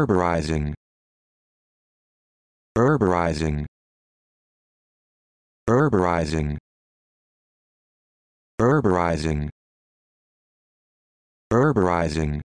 herborizing herborizing herborizing herborizing herborizing